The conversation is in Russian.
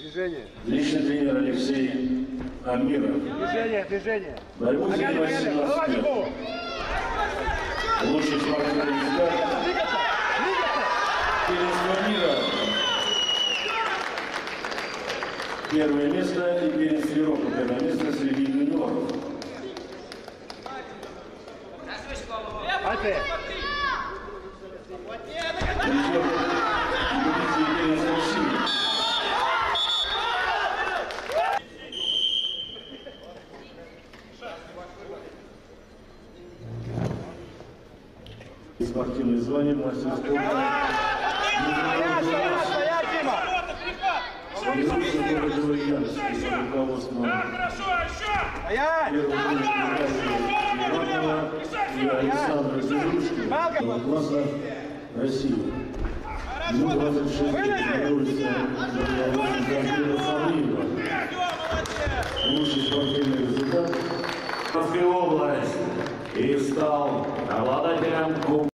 Движение. Личный тренер Алексей Амиров. Движение, движение. Борьбу занимает ногами. 17 Голова лет. Лучший спортивный результат. Перец Амира. Первое место и Перец Лерока. Первое место среди юниоров. Альфе. Ведущий города Ульяновск под руководством Стоять. первого и Александра Зелушкина, Класса России. Ему 26 лет, тренируется Замира Салиева. Лучший спортивный результат. Московская область и стал обладателем Кубка